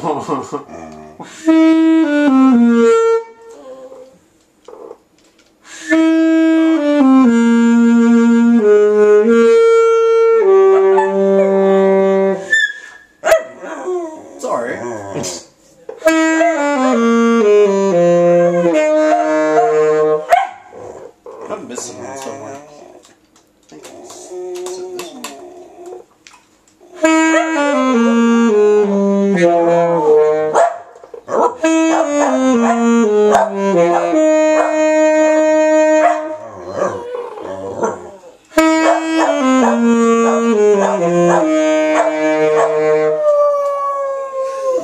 Sorry. I'm missing one somewhere.